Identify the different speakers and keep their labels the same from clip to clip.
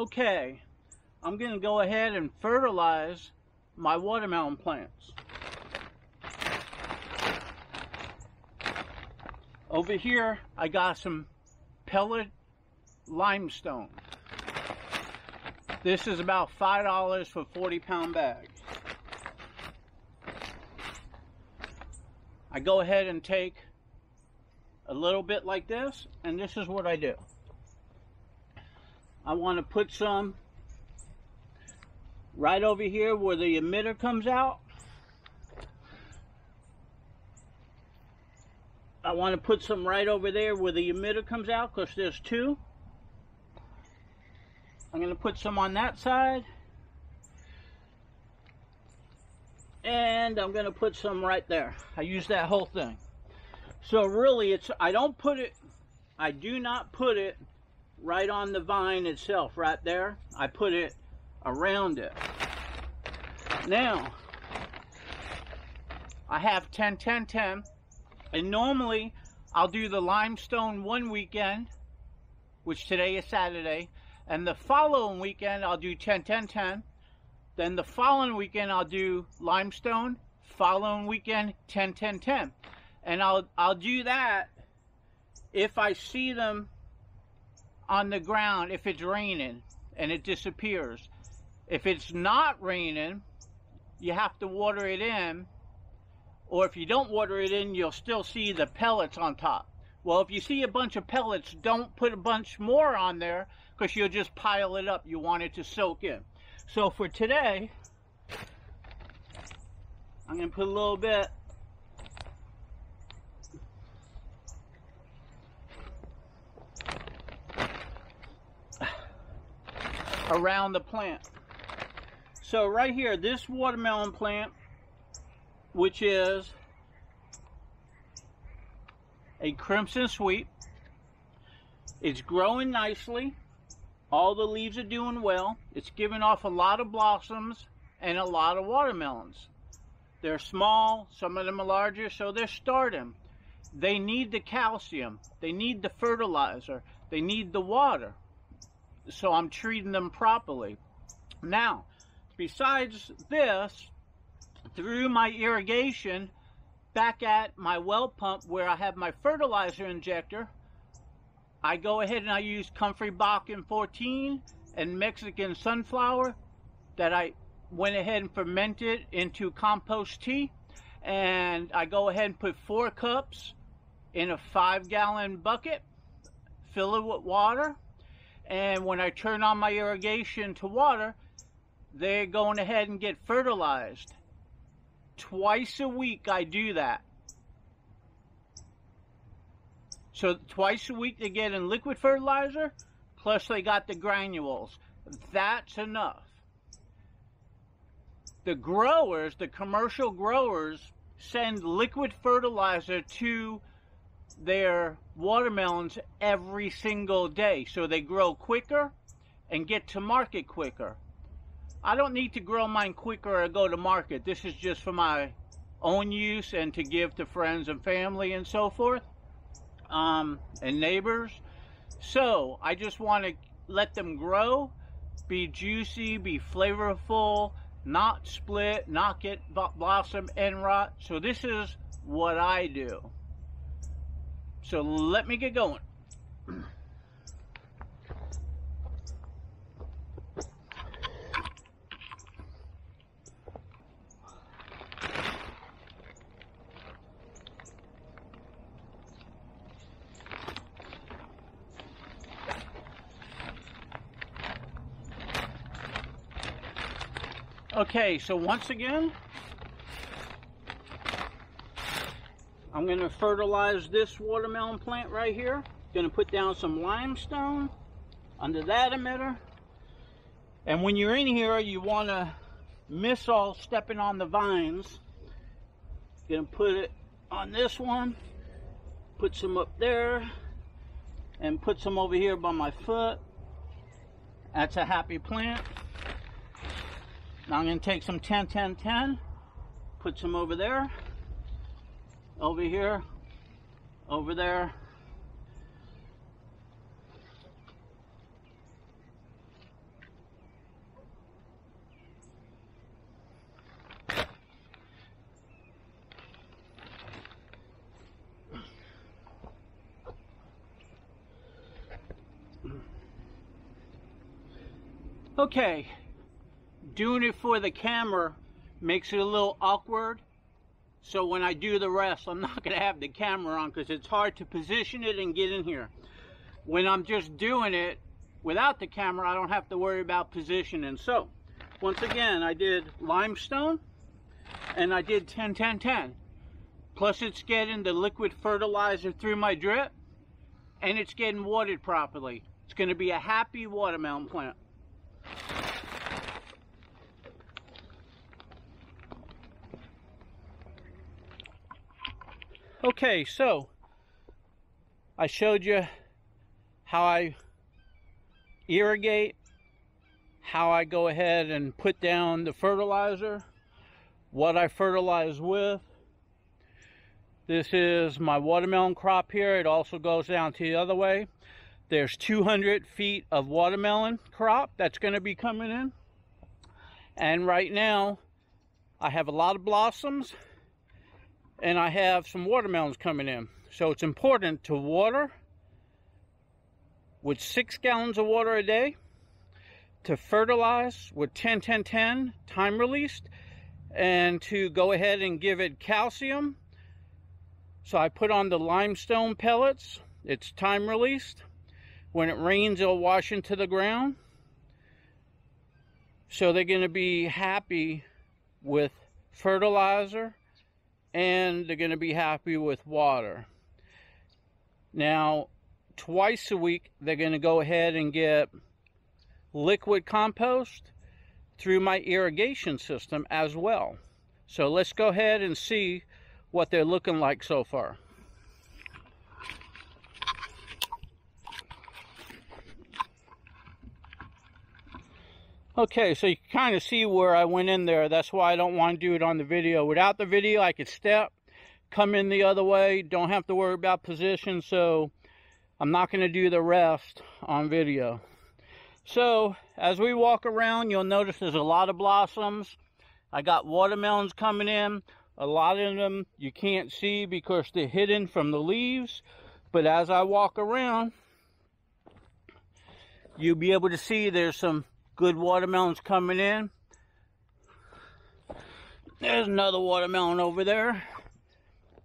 Speaker 1: Okay, I'm going to go ahead and fertilize my watermelon plants. Over here, I got some pellet limestone. This is about $5 for 40 pound bag. I go ahead and take a little bit like this, and this is what I do. I want to put some right over here where the emitter comes out. I want to put some right over there where the emitter comes out because there's two. I'm going to put some on that side. And I'm going to put some right there. I use that whole thing. So really, it's I don't put it, I do not put it right on the vine itself, right there. I put it around it. Now, I have 10, 10, 10. And normally, I'll do the limestone one weekend, which today is Saturday. And the following weekend, I'll do 10, 10, 10. Then the following weekend, I'll do limestone. Following weekend, 10, 10, 10. And I'll, I'll do that if I see them on the ground, if it's raining and it disappears. If it's not raining, you have to water it in. Or if you don't water it in, you'll still see the pellets on top. Well, if you see a bunch of pellets, don't put a bunch more on there because you'll just pile it up. You want it to soak in. So for today, I'm going to put a little bit around the plant. So right here, this watermelon plant, which is a crimson sweet, it's growing nicely. All the leaves are doing well. It's giving off a lot of blossoms and a lot of watermelons. They're small, some of them are larger, so they're starting. They need the calcium, they need the fertilizer, they need the water. So I'm treating them properly. Now, besides this, through my irrigation, back at my well pump where I have my fertilizer injector, I go ahead and I use Comfrey Bocking 14 and Mexican sunflower that I went ahead and fermented into compost tea. And I go ahead and put four cups in a five gallon bucket, fill it with water. And when I turn on my irrigation to water, they're going ahead and get fertilized. Twice a week I do that. So twice a week they get in liquid fertilizer, plus they got the granules. That's enough. The growers, the commercial growers, send liquid fertilizer to their watermelons every single day so they grow quicker and get to market quicker. I don't need to grow mine quicker or go to market. This is just for my own use and to give to friends and family and so forth um, and neighbors. So I just want to let them grow, be juicy, be flavorful, not split, not get blossom end rot. So this is what I do. So let me get going. Okay, so once again, I'm going to fertilize this watermelon plant right here. Going to put down some limestone under that emitter. And when you're in here, you want to miss all stepping on the vines. Going to put it on this one, put some up there, and put some over here by my foot. That's a happy plant. Now I'm going to take some 10, 10, 10, put some over there, over here, over there. Okay, doing it for the camera makes it a little awkward so when I do the rest, I'm not going to have the camera on because it's hard to position it and get in here. When I'm just doing it without the camera, I don't have to worry about positioning. So, once again, I did limestone and I did 10 10 10. Plus it's getting the liquid fertilizer through my drip and it's getting watered properly. It's going to be a happy watermelon plant. Okay, so I showed you how I irrigate, how I go ahead and put down the fertilizer, what I fertilize with. This is my watermelon crop here. It also goes down to the other way. There's 200 feet of watermelon crop that's going to be coming in. And right now, I have a lot of blossoms and I have some watermelons coming in. So it's important to water with six gallons of water a day, to fertilize with 10 10 10 time released, and to go ahead and give it calcium. So I put on the limestone pellets, it's time released. When it rains, it'll wash into the ground. So they're going to be happy with fertilizer and they're going to be happy with water. Now, twice a week, they're going to go ahead and get liquid compost through my irrigation system as well. So let's go ahead and see what they're looking like so far. Okay, so you kind of see where I went in there. That's why I don't want to do it on the video. Without the video, I could step, come in the other way, don't have to worry about position, so I'm not going to do the rest on video. So, as we walk around, you'll notice there's a lot of blossoms. I got watermelons coming in. A lot of them you can't see because they're hidden from the leaves. But as I walk around, you'll be able to see there's some good watermelons coming in. There's another watermelon over there.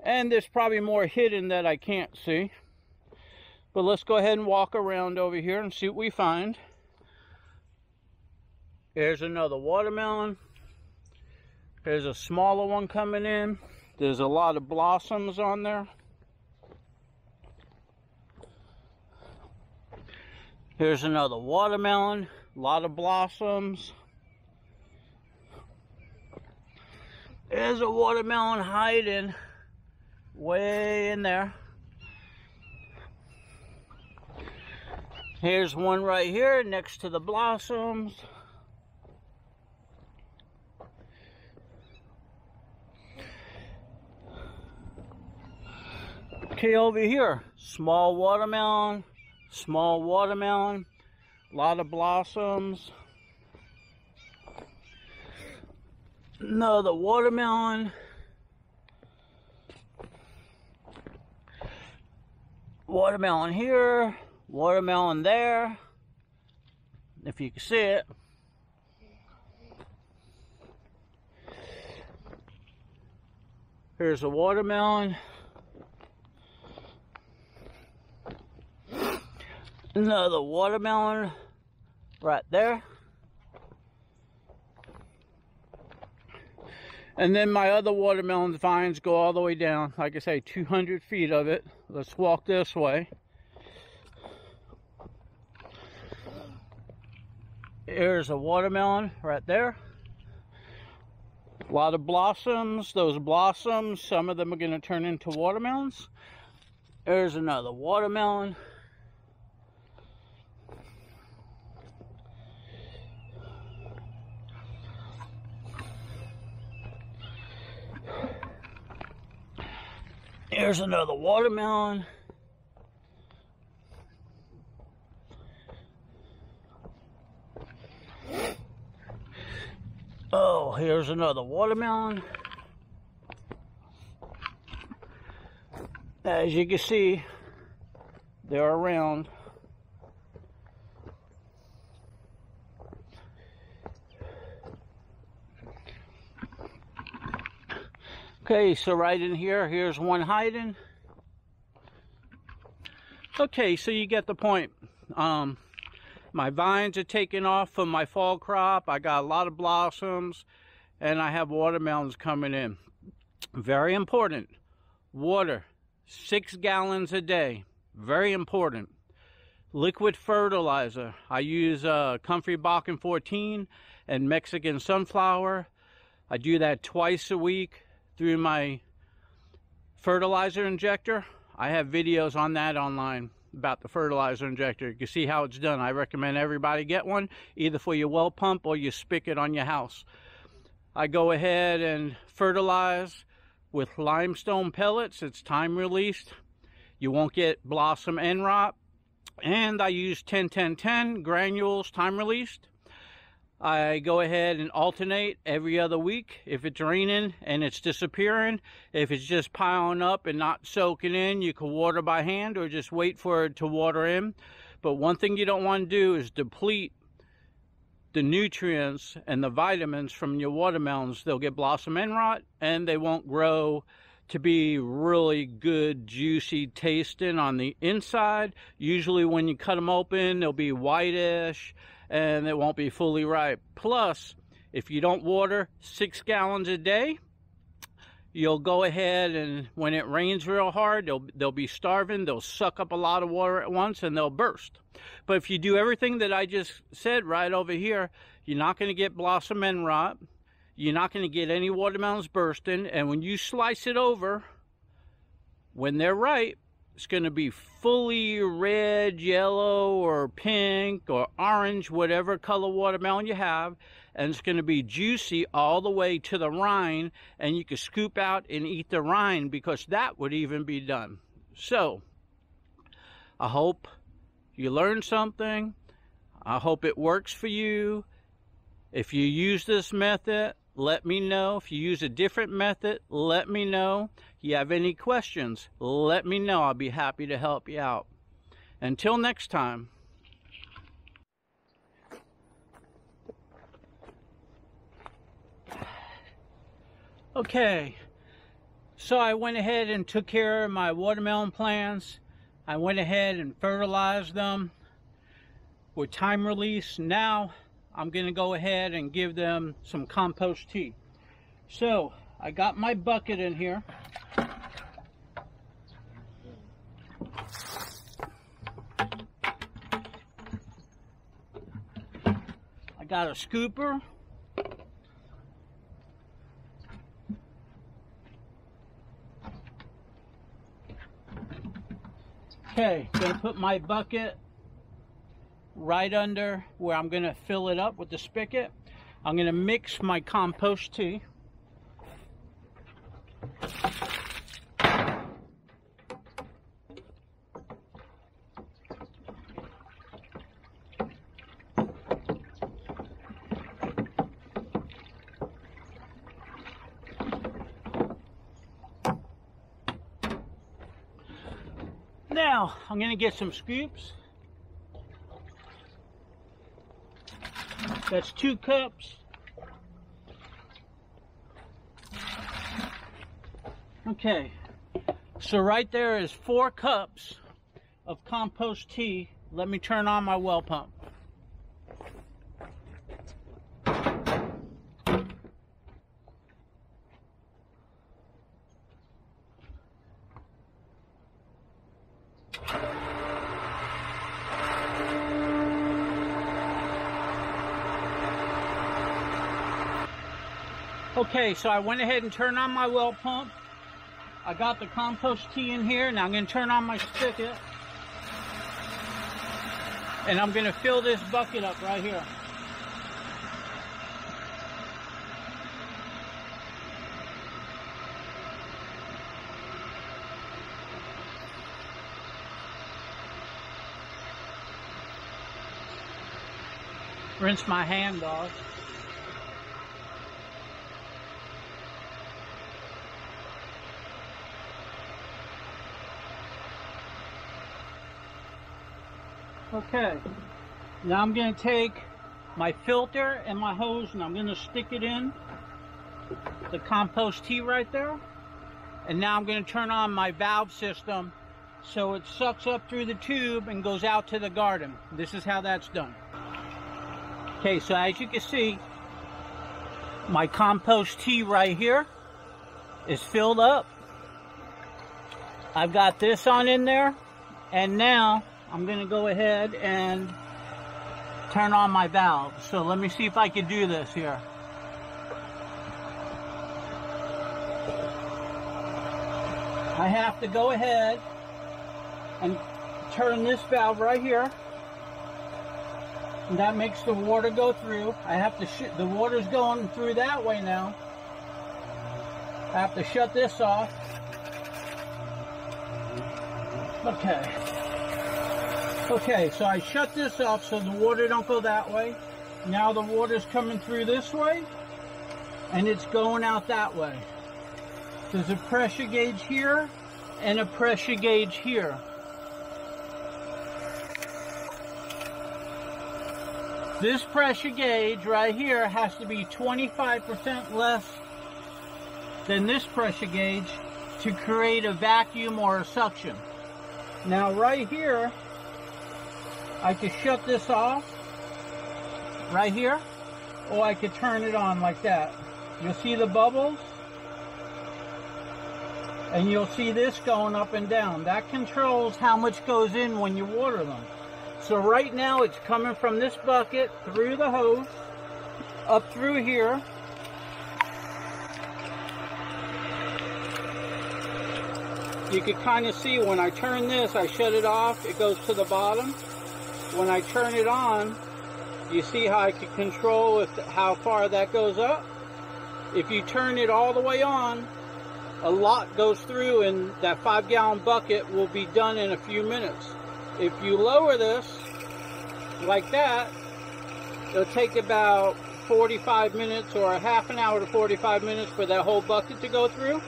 Speaker 1: And there's probably more hidden that I can't see. But let's go ahead and walk around over here and see what we find. There's another watermelon. There's a smaller one coming in. There's a lot of blossoms on there. Here's another watermelon. A lot of blossoms. There's a watermelon hiding way in there. Here's one right here next to the blossoms. Okay, over here, small watermelon, small watermelon. A lot of blossoms. Another watermelon. Watermelon here, watermelon there. If you can see it. Here's a watermelon. Another watermelon right there. And then my other watermelon vines go all the way down, like I say, 200 feet of it. Let's walk this way. Here's a watermelon right there. A lot of blossoms. Those blossoms, some of them are going to turn into watermelons. There's another watermelon. There's another watermelon. Oh, here's another watermelon. As you can see, they're around. Okay, so right in here, here's one hiding. Okay, so you get the point. Um, my vines are taking off from my fall crop. I got a lot of blossoms and I have watermelons coming in. Very important. Water, six gallons a day. Very important. Liquid fertilizer. I use uh, Comfrey Bocking 14 and Mexican sunflower. I do that twice a week through my fertilizer injector. I have videos on that online about the fertilizer injector. You can see how it's done. I recommend everybody get one, either for your well pump or your spigot on your house. I go ahead and fertilize with limestone pellets. It's time released. You won't get blossom end rot. And I use 10-10-10 granules time released. I go ahead and alternate every other week if it's raining and it's disappearing. If it's just piling up and not soaking in, you can water by hand or just wait for it to water in. But one thing you don't want to do is deplete the nutrients and the vitamins from your watermelons. They'll get blossom end rot and they won't grow to be really good, juicy tasting on the inside. Usually when you cut them open, they'll be whitish and it won't be fully ripe. Plus, if you don't water six gallons a day, you'll go ahead and when it rains real hard, they'll, they'll be starving. They'll suck up a lot of water at once and they'll burst. But if you do everything that I just said right over here, you're not going to get blossom end rot. You're not going to get any watermelons bursting. And when you slice it over, when they're ripe, it's going to be fully red, yellow, or pink, or orange, whatever color watermelon you have. And it's going to be juicy all the way to the rind. And you can scoop out and eat the rind because that would even be done. So, I hope you learned something. I hope it works for you. If you use this method, let me know. If you use a different method, let me know. You have any questions, let me know. I'll be happy to help you out. Until next time. Okay, so I went ahead and took care of my watermelon plants. I went ahead and fertilized them with time release. Now I'm going to go ahead and give them some compost tea. So I got my bucket in here. I got a scooper. Okay, gonna put my bucket right under where I'm to fill it up with the spigot. I'm to mix my compost tea. Now, I'm going to get some scoops. That's two cups. Okay, so right there is four cups of compost tea. Let me turn on my well pump. Okay, so I went ahead and turned on my well pump. I got the compost tea in here. Now I'm going to turn on my spigot. And I'm going to fill this bucket up right here. Rinse my hand off. Okay, now I'm going to take my filter and my hose and I'm going to stick it in the compost tea right there. And now I'm going to turn on my valve system so it sucks up through the tube and goes out to the garden. This is how that's done. Okay, so as you can see, my compost tea right here is filled up. I've got this on in there, and now I'm going to go ahead and turn on my valve. So let me see if I can do this here. I have to go ahead and turn this valve right here. And that makes the water go through. I have to the water's going through that way now. I have to shut this off. Okay. Okay, so I shut this off so the water don't go that way. Now the water's coming through this way and it's going out that way. There's a pressure gauge here and a pressure gauge here. This pressure gauge right here has to be 25% less than this pressure gauge to create a vacuum or a suction. Now right here, I could shut this off right here, or I could turn it on like that. You'll see the bubbles, and you'll see this going up and down. That controls how much goes in when you water them. So right now it's coming from this bucket through the hose, up through here. You can kind of see when I turn this, I shut it off, it goes to the bottom. When I turn it on, you see how I can control if, how far that goes up. If you turn it all the way on, a lot goes through and that five gallon bucket will be done in a few minutes. If you lower this like that, it'll take about 45 minutes or a half an hour to 45 minutes for that whole bucket to go through.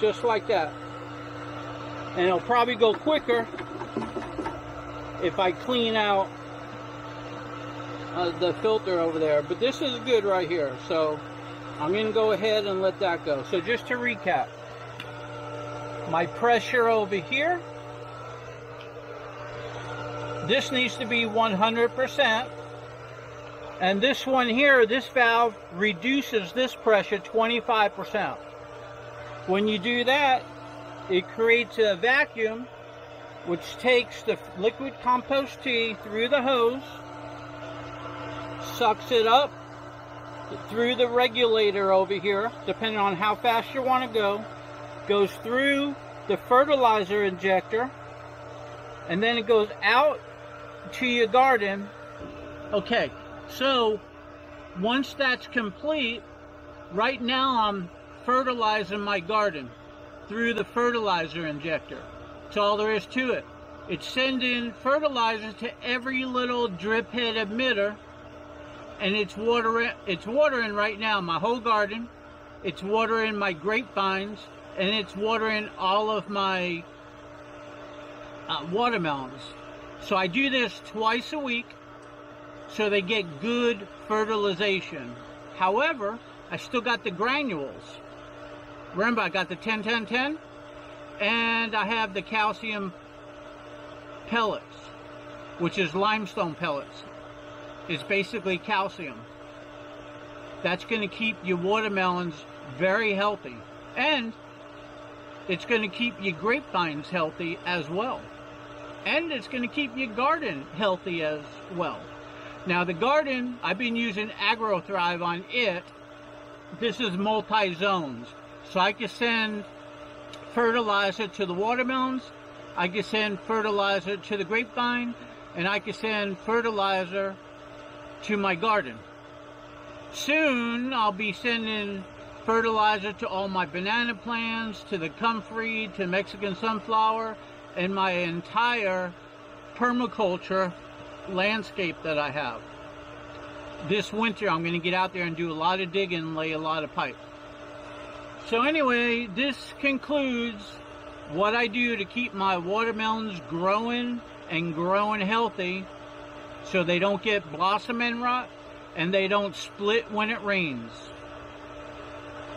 Speaker 1: Just like that. And it'll probably go quicker if I clean out uh, the filter over there. But this is good right here. So I'm going to go ahead and let that go. So just to recap, my pressure over here this needs to be 100%. And this one here, this valve reduces this pressure 25%. When you do that, it creates a vacuum which takes the liquid compost tea through the hose, sucks it up through the regulator over here, depending on how fast you want to go, goes through the fertilizer injector, and then it goes out to your garden. Okay, so once that's complete, right now I'm fertilizing my garden through the fertilizer injector. That's all there is to it. It's sending fertilizer to every little drip head emitter and it's watering it's watering right now my whole garden. It's watering my grapevines and it's watering all of my uh, watermelons. So I do this twice a week so they get good fertilization. However, I still got the granules. Remember, I got the 10 10 10 and I have the calcium pellets, which is limestone pellets. It's basically calcium. That's going to keep your watermelons very healthy. And it's going to keep your grapevines healthy as well and it's going to keep your garden healthy as well. Now the garden, I've been using AgroThrive on it. This is multi-zones. So I can send fertilizer to the watermelons, I can send fertilizer to the grapevine, and I can send fertilizer to my garden. Soon I'll be sending fertilizer to all my banana plants, to the comfrey, to Mexican sunflower, and my entire permaculture landscape that I have. This winter, I'm going to get out there and do a lot of digging and lay a lot of pipe. So anyway, this concludes what I do to keep my watermelons growing and growing healthy so they don't get blossom end rot and they don't split when it rains.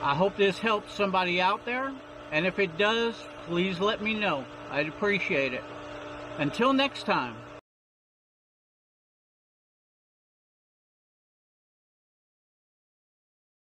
Speaker 1: I hope this helps somebody out there And if it does, please let me know. I'd appreciate it. Until next time.